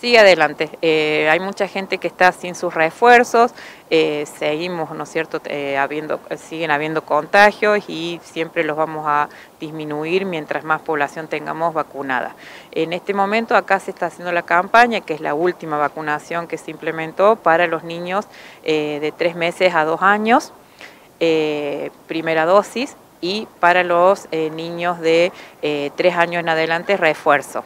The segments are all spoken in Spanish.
Sigue adelante. Eh, hay mucha gente que está sin sus refuerzos. Eh, seguimos, ¿no es cierto?, eh, habiendo, siguen habiendo contagios y siempre los vamos a disminuir mientras más población tengamos vacunada. En este momento acá se está haciendo la campaña, que es la última vacunación que se implementó para los niños de tres meses a dos años, primera dosis, y para los niños de tres años en adelante refuerzo.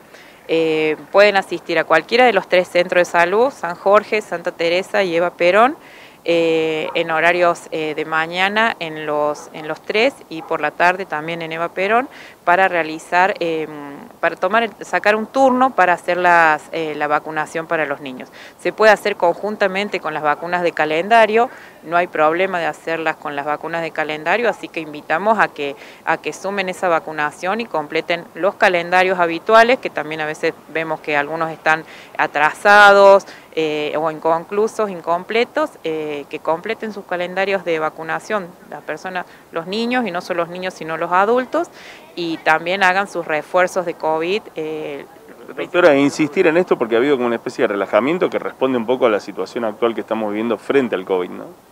Eh, pueden asistir a cualquiera de los tres centros de salud, San Jorge, Santa Teresa y Eva Perón, eh, en horarios eh, de mañana en los, en los tres y por la tarde también en Eva Perón para realizar, em, para tomar, sacar un turno para hacer las, eh, la vacunación para los niños. Se puede hacer conjuntamente con las vacunas de calendario, no hay problema de hacerlas con las vacunas de calendario, así que invitamos a que, a que sumen esa vacunación y completen los calendarios habituales, que también a veces vemos que algunos están atrasados, eh, o inconclusos, incompletos, eh, que completen sus calendarios de vacunación, las personas, los niños, y no solo los niños, sino los adultos, y también hagan sus refuerzos de COVID. Eh, Doctora, insistir en esto porque ha habido como una especie de relajamiento que responde un poco a la situación actual que estamos viviendo frente al COVID, ¿no?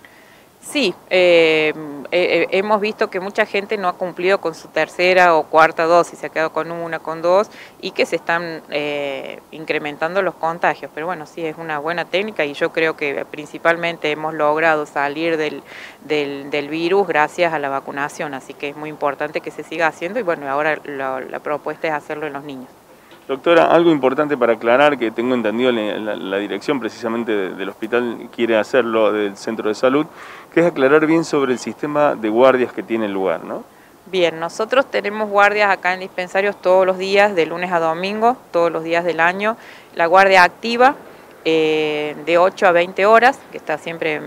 Sí, eh, eh, eh, hemos visto que mucha gente no ha cumplido con su tercera o cuarta dosis, se ha quedado con una, con dos, y que se están incrementando los contagios. Pero bueno, sí, es una buena técnica y yo creo que principalmente hemos logrado salir del, del, virus gracias a la vacunación, así que es muy importante que se siga haciendo y bueno, ahora la propuesta es hacerlo en los niños. Doctora, algo importante para aclarar, que tengo entendido la, dirección precisamente del hospital quiere hacerlo del centro de salud, que es aclarar bien sobre el sistema de guardias que tiene el lugar, ¿no? Bien, nosotros tenemos guardias acá en dispensarios todos los días, de lunes a domingo, todos los días del año. La guardia activa, eh, de 8 a 20 horas, que está siempre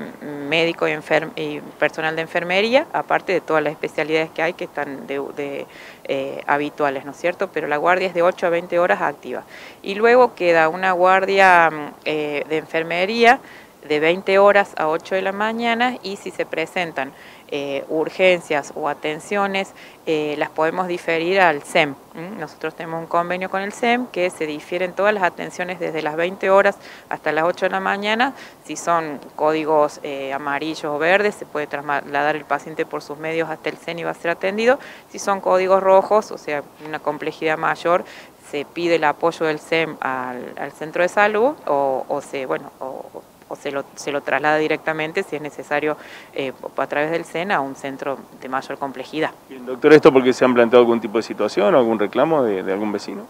médico y, personal de enfermería, aparte de todas las especialidades que hay que están de, eh, habituales, ¿no es cierto? Pero la guardia es de 8 a 20 horas activa. Y luego queda una guardia mm, eh, de enfermería de 20 horas a 8 de la mañana y si se presentan eh, urgencias o atenciones, eh, las podemos diferir al SEM. Nosotros tenemos un convenio con el SEM que se difieren todas las atenciones desde las 20 horas hasta las 8 de la mañana. Si son códigos eh, amarillos o verdes, se puede trasladar el paciente por sus medios hasta el SEM y va a ser atendido. Si son códigos rojos, o sea, una complejidad mayor, se pide el apoyo del SEM al, centro de salud o, o se, bueno, o, o se lo, se lo traslada directamente, si es necesario, eh, a través del SENA a un centro de mayor complejidad. doctor, ¿esto porque se han planteado algún tipo de situación o algún reclamo de, de algún vecino?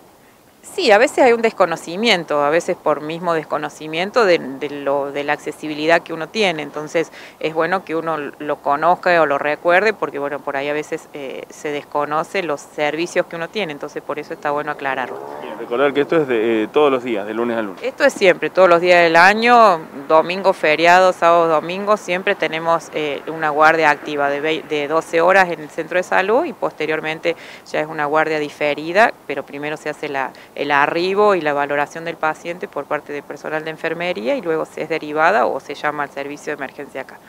Sí, a veces hay un desconocimiento, a veces por mismo desconocimiento de, lo, de la accesibilidad que uno tiene, entonces es bueno que uno lo conozca o lo recuerde porque bueno, por ahí a veces eh, se desconoce los servicios que uno tiene, entonces por eso está bueno aclararlo. Recordar que esto es de eh, todos los días, de lunes a lunes. Esto es siempre, todos los días del año, domingo, feriado, sábado, domingo, siempre tenemos eh, una guardia activa de, de 12 horas en el centro de salud y posteriormente ya es una guardia diferida, pero primero se hace la el arribo y la valoración del paciente por parte del personal de enfermería y luego se es derivada o se llama al servicio de emergencia acá.